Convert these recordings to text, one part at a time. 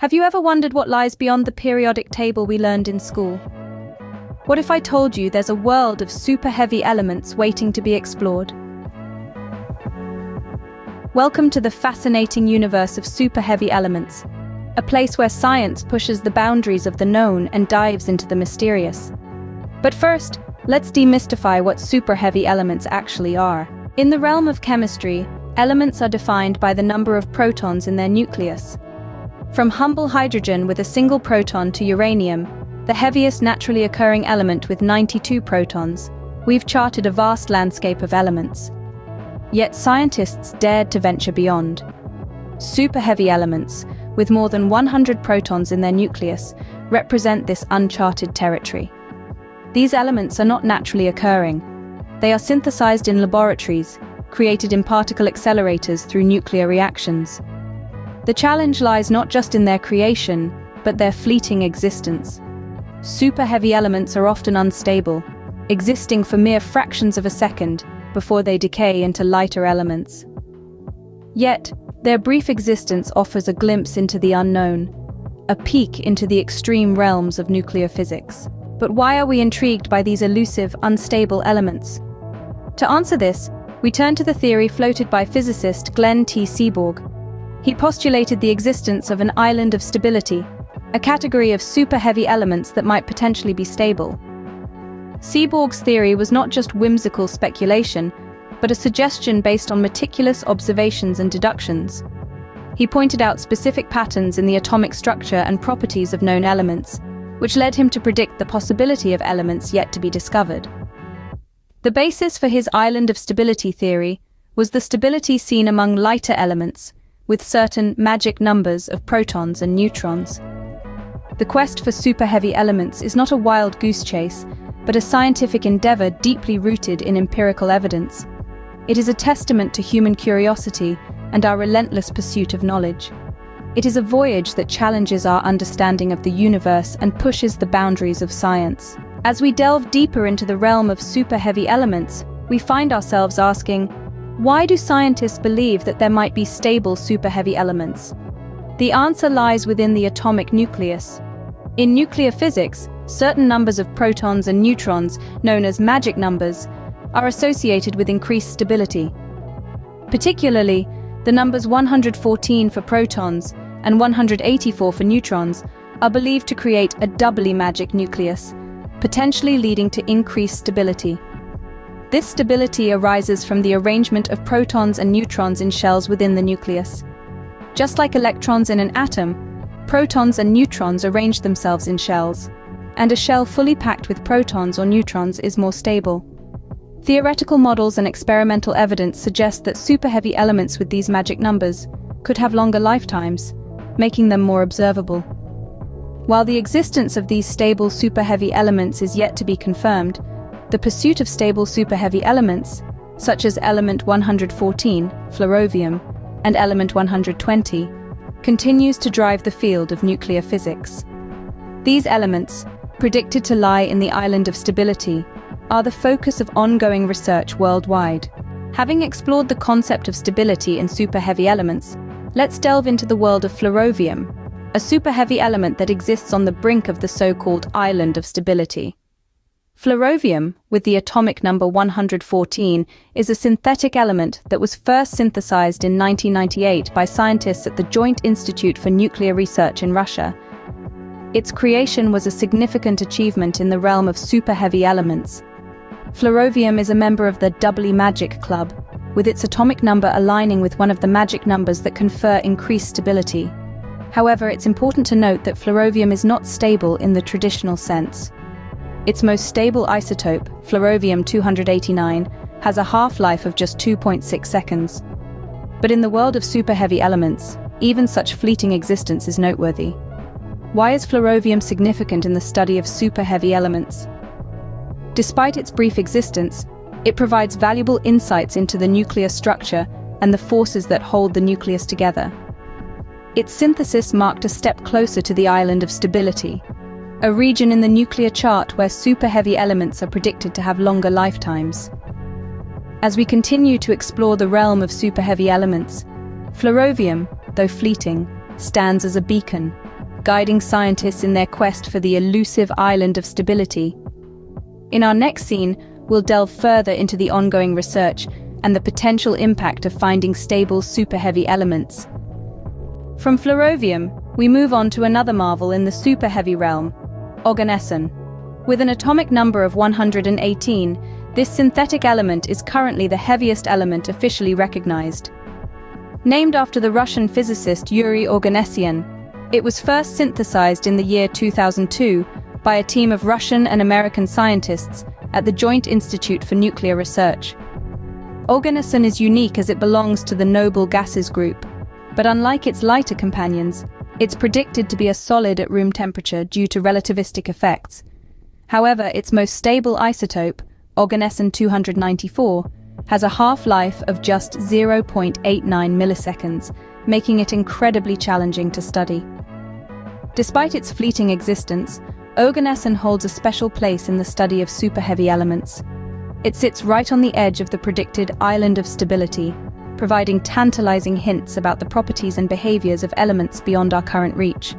Have you ever wondered what lies beyond the periodic table we learned in school? What if I told you there's a world of super heavy elements waiting to be explored? Welcome to the fascinating universe of super heavy elements, a place where science pushes the boundaries of the known and dives into the mysterious. But first, let's demystify what super heavy elements actually are. In the realm of chemistry, elements are defined by the number of protons in their nucleus, from humble hydrogen with a single proton to uranium, the heaviest naturally occurring element with 92 protons, we've charted a vast landscape of elements. Yet scientists dared to venture beyond. Super heavy elements, with more than 100 protons in their nucleus, represent this uncharted territory. These elements are not naturally occurring. They are synthesized in laboratories, created in particle accelerators through nuclear reactions. The challenge lies not just in their creation, but their fleeting existence. Super heavy elements are often unstable, existing for mere fractions of a second before they decay into lighter elements. Yet, their brief existence offers a glimpse into the unknown, a peek into the extreme realms of nuclear physics. But why are we intrigued by these elusive, unstable elements? To answer this, we turn to the theory floated by physicist Glenn T. Seaborg, he postulated the existence of an island of stability, a category of super-heavy elements that might potentially be stable. Seaborg's theory was not just whimsical speculation, but a suggestion based on meticulous observations and deductions. He pointed out specific patterns in the atomic structure and properties of known elements, which led him to predict the possibility of elements yet to be discovered. The basis for his island of stability theory was the stability seen among lighter elements, with certain magic numbers of protons and neutrons. The quest for super-heavy elements is not a wild goose chase, but a scientific endeavor deeply rooted in empirical evidence. It is a testament to human curiosity and our relentless pursuit of knowledge. It is a voyage that challenges our understanding of the universe and pushes the boundaries of science. As we delve deeper into the realm of super-heavy elements, we find ourselves asking, why do scientists believe that there might be stable super-heavy elements? The answer lies within the atomic nucleus. In nuclear physics, certain numbers of protons and neutrons, known as magic numbers, are associated with increased stability. Particularly, the numbers 114 for protons and 184 for neutrons are believed to create a doubly magic nucleus, potentially leading to increased stability. This stability arises from the arrangement of protons and neutrons in shells within the nucleus. Just like electrons in an atom, protons and neutrons arrange themselves in shells, and a shell fully packed with protons or neutrons is more stable. Theoretical models and experimental evidence suggest that super-heavy elements with these magic numbers could have longer lifetimes, making them more observable. While the existence of these stable super-heavy elements is yet to be confirmed, the pursuit of stable superheavy elements, such as element 114, flerovium, and element 120, continues to drive the field of nuclear physics. These elements, predicted to lie in the island of stability, are the focus of ongoing research worldwide. Having explored the concept of stability in superheavy elements, let's delve into the world of flerovium, a superheavy element that exists on the brink of the so-called island of stability. Flerovium, with the atomic number 114, is a synthetic element that was first synthesized in 1998 by scientists at the Joint Institute for Nuclear Research in Russia. Its creation was a significant achievement in the realm of super-heavy elements. Flerovium is a member of the Doubly Magic Club, with its atomic number aligning with one of the magic numbers that confer increased stability. However, it's important to note that flerovium is not stable in the traditional sense. Its most stable isotope, flerovium-289, has a half-life of just 2.6 seconds. But in the world of super-heavy elements, even such fleeting existence is noteworthy. Why is flerovium significant in the study of super-heavy elements? Despite its brief existence, it provides valuable insights into the nuclear structure and the forces that hold the nucleus together. Its synthesis marked a step closer to the island of stability, a region in the nuclear chart where super-heavy elements are predicted to have longer lifetimes. As we continue to explore the realm of super-heavy elements, flerovium, though fleeting, stands as a beacon, guiding scientists in their quest for the elusive island of stability. In our next scene, we'll delve further into the ongoing research and the potential impact of finding stable super-heavy elements. From flerovium, we move on to another marvel in the super-heavy realm, oganesson. With an atomic number of 118, this synthetic element is currently the heaviest element officially recognized. Named after the Russian physicist Yuri Oganessian, it was first synthesized in the year 2002 by a team of Russian and American scientists at the Joint Institute for Nuclear Research. Oganesson is unique as it belongs to the noble gases group, but unlike its lighter companions, it's predicted to be a solid at room temperature due to relativistic effects. However, its most stable isotope, Oganesson 294, has a half-life of just 0.89 milliseconds, making it incredibly challenging to study. Despite its fleeting existence, Oganesson holds a special place in the study of super-heavy elements. It sits right on the edge of the predicted island of stability, providing tantalizing hints about the properties and behaviors of elements beyond our current reach.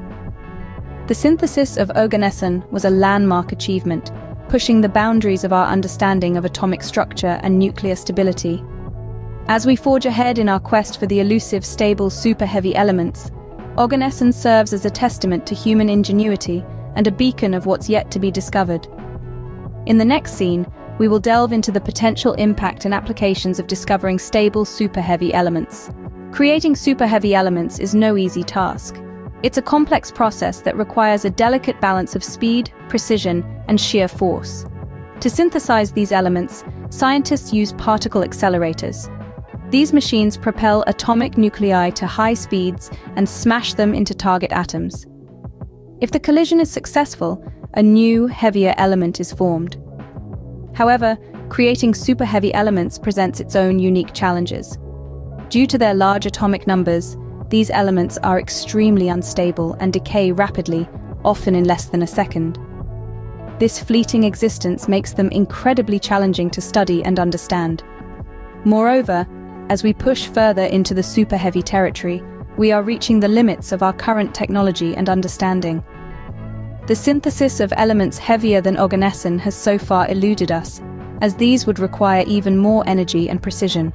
The synthesis of Oganesson was a landmark achievement, pushing the boundaries of our understanding of atomic structure and nuclear stability. As we forge ahead in our quest for the elusive, stable, super-heavy elements, Oganesson serves as a testament to human ingenuity and a beacon of what's yet to be discovered. In the next scene, we will delve into the potential impact and applications of discovering stable super-heavy elements. Creating super-heavy elements is no easy task. It's a complex process that requires a delicate balance of speed, precision, and sheer force. To synthesize these elements, scientists use particle accelerators, these machines propel atomic nuclei to high speeds and smash them into target atoms. If the collision is successful, a new, heavier element is formed. However, creating super-heavy elements presents its own unique challenges. Due to their large atomic numbers, these elements are extremely unstable and decay rapidly, often in less than a second. This fleeting existence makes them incredibly challenging to study and understand. Moreover, as we push further into the super-heavy territory, we are reaching the limits of our current technology and understanding. The synthesis of elements heavier than oganesson has so far eluded us, as these would require even more energy and precision.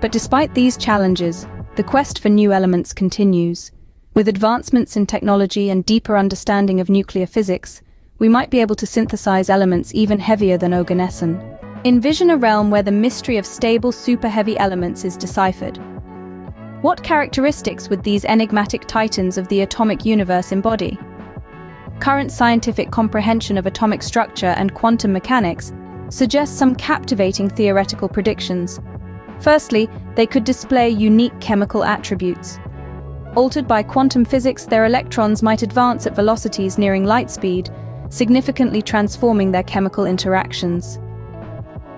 But despite these challenges, the quest for new elements continues. With advancements in technology and deeper understanding of nuclear physics, we might be able to synthesize elements even heavier than oganesson. Envision a realm where the mystery of stable super-heavy elements is deciphered. What characteristics would these enigmatic titans of the atomic universe embody? Current scientific comprehension of atomic structure and quantum mechanics suggests some captivating theoretical predictions. Firstly, they could display unique chemical attributes. Altered by quantum physics, their electrons might advance at velocities nearing light speed, significantly transforming their chemical interactions.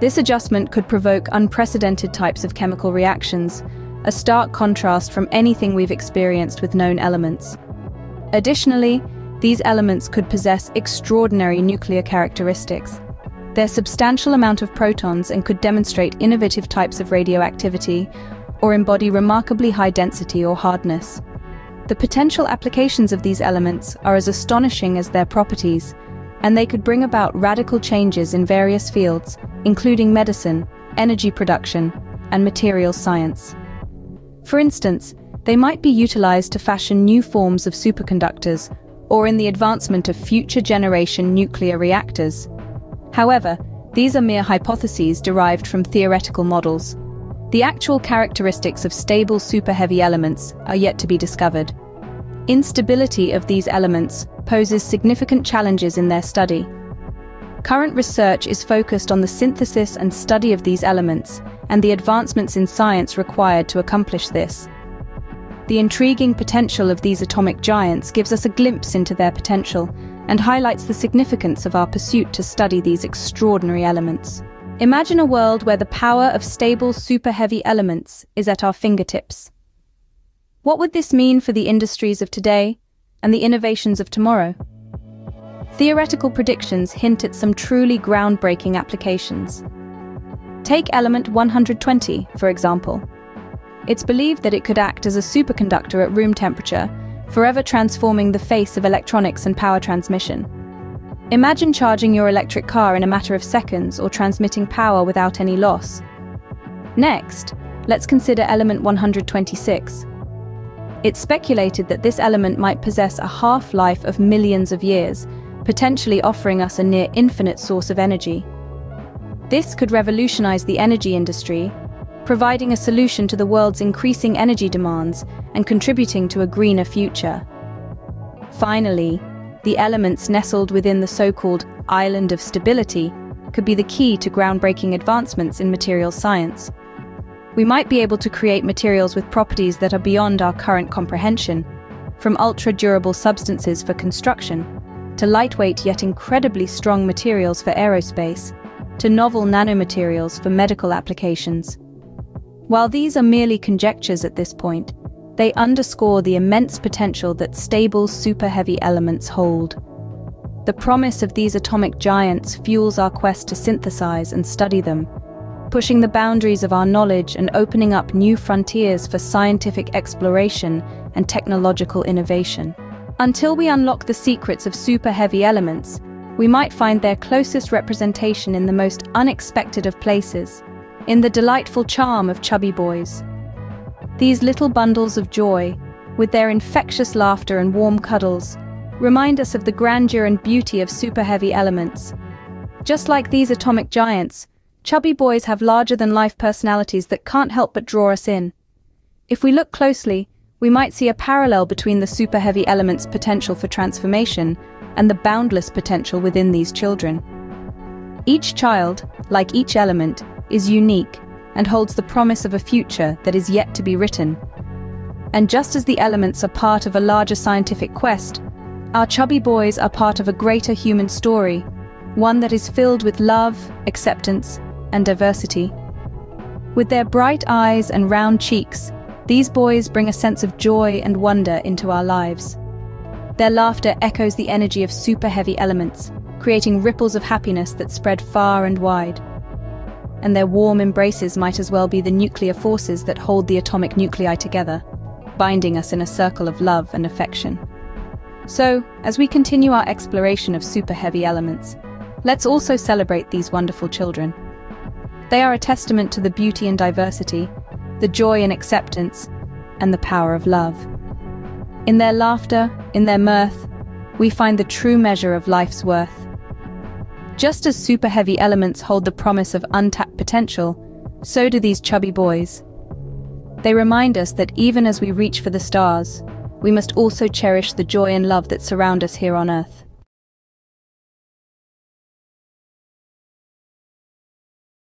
This adjustment could provoke unprecedented types of chemical reactions, a stark contrast from anything we've experienced with known elements. Additionally, these elements could possess extraordinary nuclear characteristics. Their substantial amount of protons and could demonstrate innovative types of radioactivity or embody remarkably high density or hardness. The potential applications of these elements are as astonishing as their properties, and they could bring about radical changes in various fields, including medicine, energy production, and materials science. For instance, they might be utilized to fashion new forms of superconductors or in the advancement of future generation nuclear reactors. However, these are mere hypotheses derived from theoretical models. The actual characteristics of stable super-heavy elements are yet to be discovered. Instability of these elements poses significant challenges in their study. Current research is focused on the synthesis and study of these elements and the advancements in science required to accomplish this. The intriguing potential of these atomic giants gives us a glimpse into their potential and highlights the significance of our pursuit to study these extraordinary elements. Imagine a world where the power of stable super-heavy elements is at our fingertips. What would this mean for the industries of today and the innovations of tomorrow? Theoretical predictions hint at some truly groundbreaking applications. Take element 120, for example. It's believed that it could act as a superconductor at room temperature, forever transforming the face of electronics and power transmission. Imagine charging your electric car in a matter of seconds or transmitting power without any loss. Next, let's consider element 126. It's speculated that this element might possess a half-life of millions of years, potentially offering us a near infinite source of energy. This could revolutionize the energy industry, providing a solution to the world's increasing energy demands and contributing to a greener future. Finally, the elements nestled within the so-called island of stability could be the key to groundbreaking advancements in materials science. We might be able to create materials with properties that are beyond our current comprehension, from ultra-durable substances for construction, to lightweight yet incredibly strong materials for aerospace, to novel nanomaterials for medical applications. While these are merely conjectures at this point, they underscore the immense potential that stable super-heavy elements hold. The promise of these atomic giants fuels our quest to synthesize and study them, pushing the boundaries of our knowledge and opening up new frontiers for scientific exploration and technological innovation. Until we unlock the secrets of super-heavy elements, we might find their closest representation in the most unexpected of places, in the delightful charm of chubby boys. These little bundles of joy, with their infectious laughter and warm cuddles, remind us of the grandeur and beauty of super-heavy elements. Just like these atomic giants, chubby boys have larger-than-life personalities that can't help but draw us in. If we look closely, we might see a parallel between the super-heavy element's potential for transformation and the boundless potential within these children. Each child, like each element, is unique and holds the promise of a future that is yet to be written. And just as the elements are part of a larger scientific quest, our chubby boys are part of a greater human story, one that is filled with love, acceptance, and diversity. With their bright eyes and round cheeks, these boys bring a sense of joy and wonder into our lives. Their laughter echoes the energy of super-heavy elements, creating ripples of happiness that spread far and wide and their warm embraces might as well be the nuclear forces that hold the atomic nuclei together, binding us in a circle of love and affection. So, as we continue our exploration of super heavy elements, let's also celebrate these wonderful children. They are a testament to the beauty and diversity, the joy and acceptance, and the power of love. In their laughter, in their mirth, we find the true measure of life's worth. Just as super heavy elements hold the promise of untapped potential, so do these chubby boys. They remind us that even as we reach for the stars, we must also cherish the joy and love that surround us here on Earth.